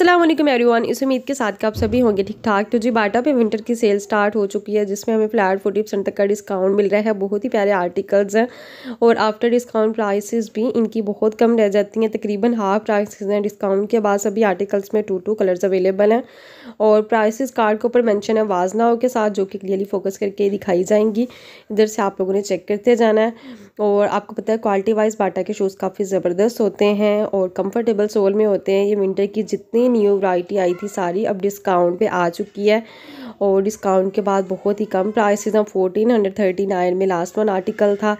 Aslam everyone इस उम्मीद के साथ कि आप सभी होंगे ठीक ठाक तो जी बाटा पे विंटर की सेल स्टार्ट हो चुकी है, जिसमें हमें फ्लैट फोर्टी परसेंट तक का डिस्काउंट मिल रहा है। बहुत ही प्यारे आर्टिकल्स हैं। और आफ्टर डिस्काउंट प्राइसेस भी इनकी बहुत कम रह जाती हैं। तकरीबन हाफ़ प्राइसेस हैं। डिस्काउंट के बाद सभी आर्टिकल्स में टू टू कलर्स अवेलेबल हैं। और प्राइसेस कार्ड के ऊपर मैंशन है वाजनाओं के साथ, जो कि क्लियरली फोकस करके दिखाई जाएँगी। इधर से आप लोगों ने चेक करते जाना है। और आपको पता है क्वालिटी वाइज बाटा के शूज़ काफ़ी ज़बरदस्त होते हैं। और कम्फर्टेबल सोल में होते हैं। ये विंटर की जितनी न्यू वैरायटी आई थी सारी, अब डिस्काउंट पे आ चुकी है और डिस्काउंट के बाद बहुत ही कम प्राइसेस हैं फोर्टीन हंड्रेड थर्टी नाइन में लास्ट वन आर्टिकल था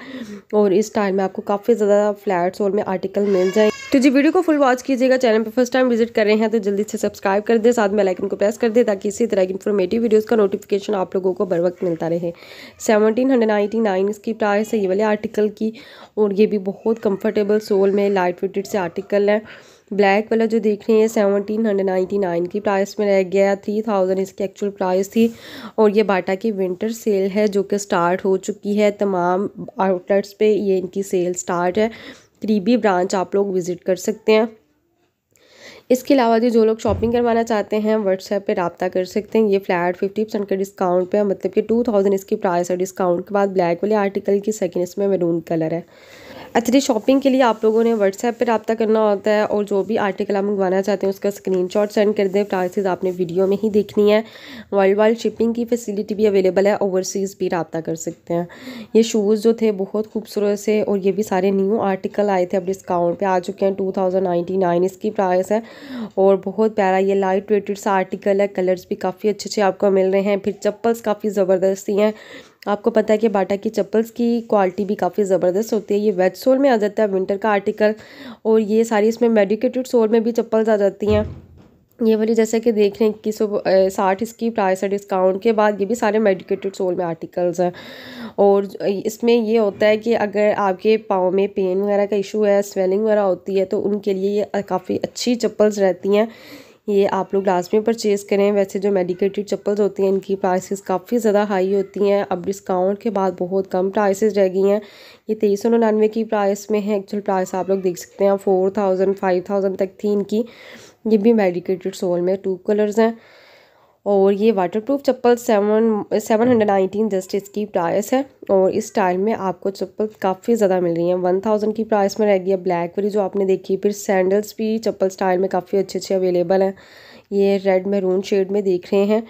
और इस टाइम में आपको काफ़ी ज़्यादा फ्लैट सोल में आर्टिकल मिल जाए। तो जी वीडियो को फुल वॉच कीजिएगा चैनल पर फ़र्स्ट टाइम विज़िट कर रहे हैं तो जल्दी से सब्सक्राइब कर दे, साथ में लाइकन को प्रेस कर दे ताकि इसी तरह की इन्फॉर्मेटिव वीडियोस का नोटिफिकेशन आप लोगों को बर वक्त मिलता रहे। सेवनटीन हंड्रेड नाइन्टी नाइन इसकी प्राइस है, ये वाले आर्टिकल की और ये भी बहुत कंफर्टेबल सोल में लाइट फिटेड से आर्टिकल है। ब्लैक वाला जो देख रहे हैं सेवनटीन हंड्रेड नाइन्टी नाइन की प्राइस में रह गया थ्री थाउज़ेंड इसकी एक्चुअल प्राइस थी और ये बाटा की विंटर सेल है जो कि स्टार्ट हो चुकी है, तमाम आउटलेट्स पे ये इनकी सेल स्टार्ट है करीबी ब्रांच आप लोग विज़िट कर सकते हैं। इसके अलावा जो लोग शॉपिंग करवाना चाहते हैं व्हाट्सएप पे रबता कर सकते हैं, ये फ्लैट फिफ्टी परसेंट का डिस्काउंट पे मतलब कि टू थाउज़ेंड इसकी प्राइस है डिस्काउंट के बाद ब्लैक वाले आर्टिकल की सेकेंड इसमें मेरून कलर है। एक्चुअली शॉपिंग के लिए आप लोगों ने व्हाट्सएप पर रब्ता करना होता है और जो भी आर्टिकल आप मंगवाना चाहते हैं, उसका स्क्रीनशॉट सेंड कर दें। प्राइसेस आपने वीडियो में ही देखनी है। वर्ल्ड वाइड शिपिंग की फैसिलिटी भी अवेलेबल है। ओवरसीज़ भी रब्ता कर सकते हैं। ये शूज़ जो थे, बहुत खूबसूरत से और ये भी सारे न्यू आर्टिकल आए थे। अब डिस्काउंट पर आ चुके हैं। टू इसकी प्राइस है। और बहुत प्यारा ये लाइट वेटेड सा आर्टिकल है। कलर्स भी काफ़ी अच्छे अच्छे आपको मिल रहे हैं। फिर चप्पल्स काफ़ी ज़बरदस्ती हैं। आपको पता है कि बाटा की चप्पल्स की क्वालिटी भी काफ़ी ज़बरदस्त होती है। ये वेज सोल में आ जाता है विंटर का आर्टिकल और ये सारी इसमें मेडिकेटेड सोल में भी चप्पल्स आ जाती हैं। ये वाली जैसे कि देख रहे हैं इक्कीस सौ साठ इसकी प्राइस है डिस्काउंट के बाद, ये भी सारे मेडिकेटेड सोल में आर्टिकल्स हैं। और इसमें ये होता है कि अगर आपके पाँव में पेन वगैरह का इशू है स्वेलिंग वगैरह होती है तो उनके लिए ये काफ़ी अच्छी चप्पल्स रहती हैं। ये आप लोग लास्ट में परचेज़ करें। वैसे जो मेडिकेटेड चप्पल्स होती हैं, इनकी प्राइसेस काफ़ी ज़्यादा हाई होती हैं। अब डिस्काउंट के बाद बहुत कम प्राइसेस रह गई हैं। ये तेईस सौ निन्यानवे की प्राइस में है। एक्चुअल प्राइस आप लोग देख सकते हैं। फोर थाउज़ेंड फाइव थाउज़ेंड तक थी इनकी। ये भी मेडिकेटेड सोल में टू कलर्स हैं। और ये वाटरप्रूफ चप्पल seven seven hundred nineteen just इसकी प्राइस है और इस स्टाइल में आपको चप्पल काफ़ी ज़्यादा मिल रही हैं। वन थाउज़ेंड की प्राइस में रह गई है ब्लैक वाली, जो आपने देखी। फिर सैंडल्स भी चप्पल स्टाइल में काफ़ी अच्छे अच्छे अवेलेबल हैं। ये रेड मैरून शेड में देख रहे हैं।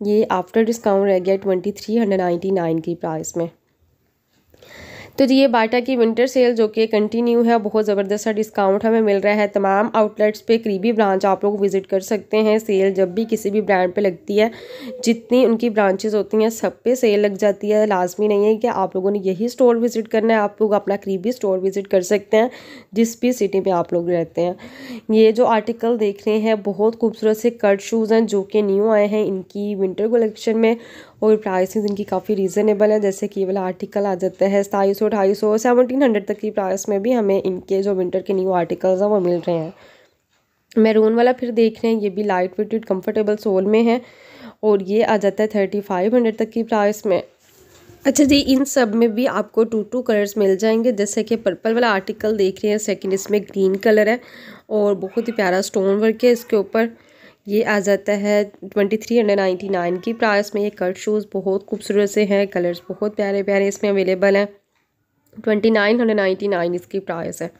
ये आफ्टर डिस्काउंट रह गया twenty three hundred ninety nine की प्राइस में। तो ये बाटा की विंटर सेल जो कि कंटिन्यू है, बहुत ज़बरदस्त डिस्काउंट हमें मिल रहा है। तमाम आउटलेट्स पे करीबी ब्रांच आप लोग विज़िट कर सकते हैं। सेल जब भी किसी भी ब्रांड पे लगती है, जितनी उनकी ब्रांचेस होती हैं, सब पे सेल लग जाती है। लाजमी नहीं है कि आप लोगों ने यही स्टोर विज़िट करना है। आप लोग अपना करीबी स्टोर विज़िट कर सकते हैं, जिस भी सिटी में आप लोग रहते हैं। ये जो आर्टिकल देख रहे हैं, बहुत खूबसूरत से कट शूज़ हैं, जो कि न्यू आए हैं इनकी विंटर कलेक्शन में। और प्राइसेस इनकी काफ़ी रीज़नेबल है। जैसे कि ये वाला आर्टिकल आ जाता है, सताईस सौ ढाई सौ सेवनटीन हंड्रेड तक की प्राइस में भी हमें इनके जो विंटर के न्यू आर्टिकल्स हैं, वो मिल रहे हैं। मैरून वाला फिर देख रहे हैं ये भी लाइट वेटेड कम्फर्टेबल सोल में है और ये आ जाता है थर्टी फाइव हंड्रेड तक की प्राइस में। अच्छा जी, इन सब में भी आपको टू टू कलर्स मिल जाएँगे। जैसे कि पर्पल वाला आर्टिकल देख रहे हैं सेकंड इसमें ग्रीन कलर है और बहुत ही प्यारा स्टोन वर्क है इसके ऊपर। ये आ जाता है twenty three hundred ninety nine की प्राइस में। ये कट शूज़ बहुत खूबसूरत से हैं कलर्स बहुत प्यारे प्यारे इसमें अवेलेबल हैं। Twenty nine hundred ninety nine इसकी प्राइस है।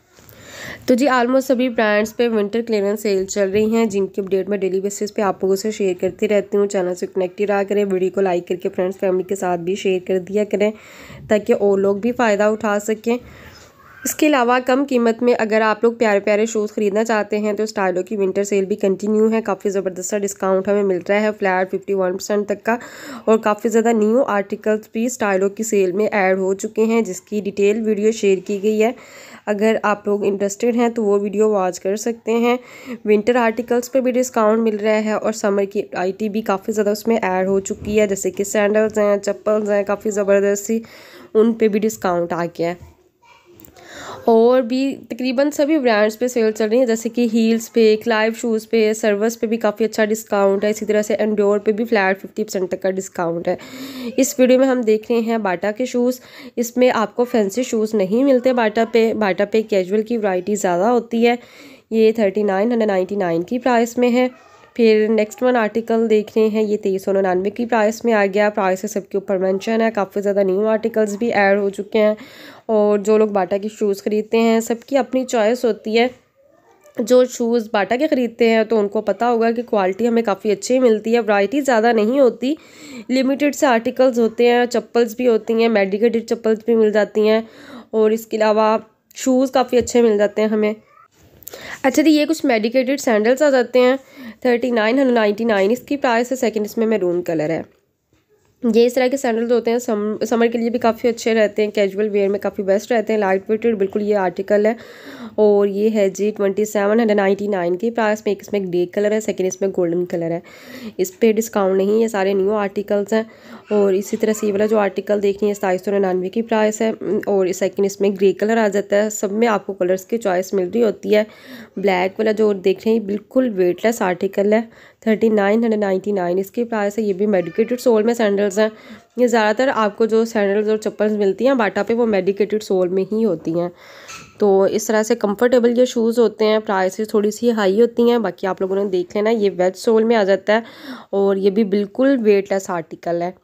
तो जी आलमोस्ट सभी ब्रांड्स पे विंटर क्लियरेंस सेल चल रही हैं, जिनकी अपडेट मैं डेली बेसिस पे आप लोगों से शेयर करती रहती हूँ। चैनल से कनेक्ट रहा करें वीडियो को लाइक करके फ्रेंड्स फैमिली के साथ भी शेयर कर दिया करें, ताकि और लोग भी फ़ायदा उठा सकें। इसके अलावा कम कीमत में अगर आप लोग प्यारे प्यारे शूज़ ख़रीदना चाहते हैं तो स्टाइलो की विंटर सेल भी कंटिन्यू है। काफ़ी ज़बरदस्त डिस्काउंट हमें मिल रहा है फ्लैट फिफ्टी वन परसेंट तक का और काफ़ी ज़्यादा न्यू आर्टिकल्स भी स्टाइलो की सेल में ऐड हो चुके हैं, जिसकी डिटेल वीडियो शेयर की गई है। अगर आप लोग इंटरेस्टेड हैं तो वो वीडियो वॉच कर सकते हैं। विंटर आर्टिकल्स पे भी डिस्काउंट मिल रहा है और समर की आईटी भी काफ़ी ज़्यादा उसमें ऐड हो चुकी है, जैसे कि सैंडल्स हैं, चप्पल्स हैं, काफ़ी ज़बरदस्त सी उन पे भी डिस्काउंट आ गया है। और भी तकरीबन सभी ब्रांड्स पे सेल चल रही हैं, जैसे कि हील्स पे क्लाइव शूज़ पे सर्वस पे भी काफ़ी अच्छा डिस्काउंट है। इसी तरह से एंडोर पे भी फ्लैट फिफ्टी परसेंट तक का डिस्काउंट है। इस वीडियो में हम देख रहे हैं बाटा के शूज़ इसमें आपको फैंसी शूज़ नहीं मिलते बाटा पे। बाटा पे कैजुअल की वराइटी ज़्यादा होती है। ये thirty nine hundred ninety nine की प्राइस में है। फिर नेक्स्ट वन आर्टिकल देख रहे हैं। ये तेईस सौ निन्यानवे की प्राइस में आ गया। प्राइस सबके ऊपर मेंशन है। काफ़ी ज़्यादा न्यू आर्टिकल्स भी ऐड हो चुके हैं। और जो लोग बाटा के शूज़ ख़रीदते हैं, सबकी अपनी चॉइस होती है। जो शूज़ बाटा के ख़रीदते हैं तो उनको पता होगा कि क्वालिटी हमें काफ़ी अच्छी मिलती है। वैरायटी ज़्यादा नहीं होती। लिमिटेड से आर्टिकल्स होते हैं, चप्पल्स भी होती हैं मेडिकेटेड चप्पल्स भी मिल जाती हैं। और इसके अलावा शूज़ काफ़ी अच्छे मिल जाते हैं हमें। अच्छा जी, ये कुछ मेडिकेटेड सैंडल्स आ जाते हैं। Thirty nine hundred ninety nine इसकी प्राइस है। सेकेंड इसमें मैरून कलर है। ये इस तरह के सैंडल्स होते हैं, सम समर के लिए भी काफ़ी अच्छे रहते हैं कैजुअल वेयर में काफ़ी बेस्ट रहते हैं लाइट वेटेड बिल्कुल ये आर्टिकल है। और ये है जी twenty seven hundred ninety nine की प्राइस में, एक इसमें ग्रे कलर है सेकंड इसमें गोल्डन कलर है। इस पर डिस्काउंट नहीं ये सारे न्यू आर्टिकल्स हैं। और इसी तरह से ये वाला जो आर्टिकल देख रही है, सताईस सौ निन्यानवे की प्राइस है। और सेकेंड इसमें ग्रे कलर आ जाता है, सब में आपको कलर्स की चॉइस मिल रही होती है। ब्लैक वाला जो देख रहे हैं, बिल्कुल वेटलेस आर्टिकल है। Thirty nine hundred ninety nine. इसकी प्राइस है, ये भी मेडिकेटेड सोल में सैंडल्स हैं। ये ज़्यादातर आपको जो सैंडल्स और चप्पल्स मिलती हैं, बाटा पे वो मेडिकेटेड सोल में ही होती हैं। तो इस तरह से कंफर्टेबल ये शूज़ होते हैं प्राइसेस थोड़ी सी हाई होती हैं, बाकी आप लोगों ने देख लेना, ये वेज सोल में आ जाता है और ये भी बिल्कुल वेटलेस आर्टिकल है।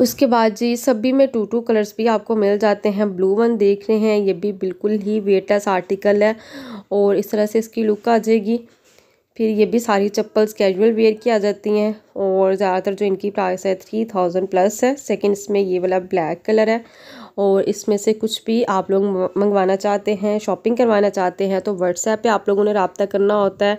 उसके बाद जी सभी में टू टू कलर्स भी आपको मिल जाते हैं ब्लू वन देख रहे हैं, ये भी बिल्कुल ही वेटलेस आर्टिकल है। और इस तरह से इसकी लुक आ जाएगी। फिर ये भी सारी चप्पल्स कैजुअल वेयर की आ जाती हैं और ज़्यादातर जो इनकी प्राइस है थ्री थाउज़ेंड प्लस है। सेकंड इसमें ये वाला ब्लैक कलर है और इसमें से कुछ भी आप लोग मंगवाना चाहते हैं शॉपिंग करवाना चाहते हैं तो व्हाट्सएप पे आप लोगों ने रबता करना होता है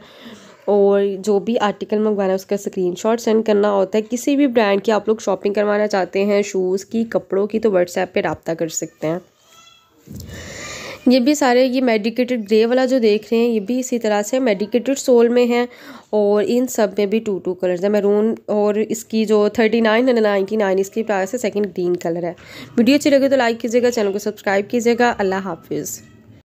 और जो भी आर्टिकल मंगवाना है उसका स्क्रीनशॉट सेंड करना होता है। किसी भी ब्रांड की आप लोग शॉपिंग करवाना चाहते हैं शूज़ की, कपड़ों की तो व्हाट्सएप पर रबता कर सकते हैं। ये भी सारे ये मेडिकेटेड ग्रे वाला जो देख रहे हैं, ये भी इसी तरह से मेडिकेटेड सोल में है और इन सब में भी टू टू कलर्स है। मैरून और इसकी जो thirty nine and ninety nine इसकी प्राइस है सेकंड ग्रीन कलर है। वीडियो अच्छी लगे तो लाइक कीजिएगा चैनल को सब्सक्राइब कीजिएगा। अल्लाह हाफिज़।